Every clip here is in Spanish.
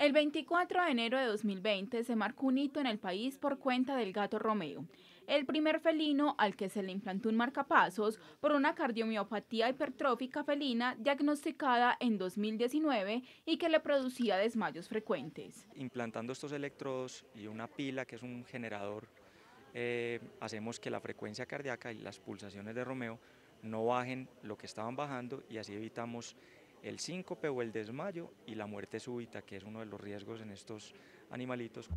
El 24 de enero de 2020 se marcó un hito en el país por cuenta del gato Romeo, el primer felino al que se le implantó un marcapasos por una cardiomiopatía hipertrófica felina diagnosticada en 2019 y que le producía desmayos frecuentes. Implantando estos electrodos y una pila que es un generador, eh, hacemos que la frecuencia cardíaca y las pulsaciones de Romeo no bajen lo que estaban bajando y así evitamos el síncope o el desmayo y la muerte súbita, que es uno de los riesgos en estos animalitos.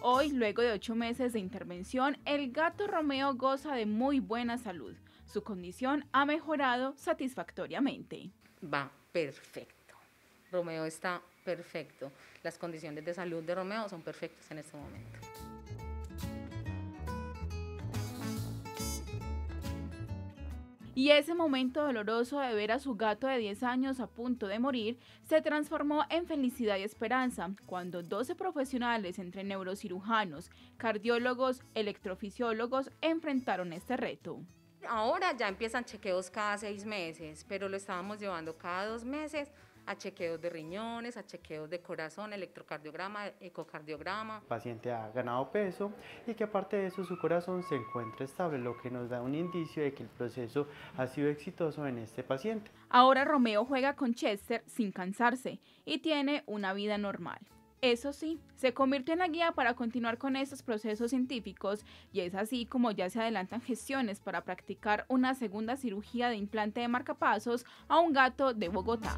Hoy, luego de ocho meses de intervención, el gato Romeo goza de muy buena salud. Su condición ha mejorado satisfactoriamente. Va perfecto. Romeo está perfecto. Las condiciones de salud de Romeo son perfectas en este momento. Y ese momento doloroso de ver a su gato de 10 años a punto de morir se transformó en felicidad y esperanza cuando 12 profesionales entre neurocirujanos, cardiólogos, electrofisiólogos enfrentaron este reto. Ahora ya empiezan chequeos cada seis meses, pero lo estábamos llevando cada dos meses a chequeos de riñones, a chequeos de corazón, electrocardiograma, ecocardiograma. El paciente ha ganado peso y que aparte de eso su corazón se encuentra estable, lo que nos da un indicio de que el proceso ha sido exitoso en este paciente. Ahora Romeo juega con Chester sin cansarse y tiene una vida normal. Eso sí, se convirtió en la guía para continuar con estos procesos científicos y es así como ya se adelantan gestiones para practicar una segunda cirugía de implante de marcapasos a un gato de Bogotá.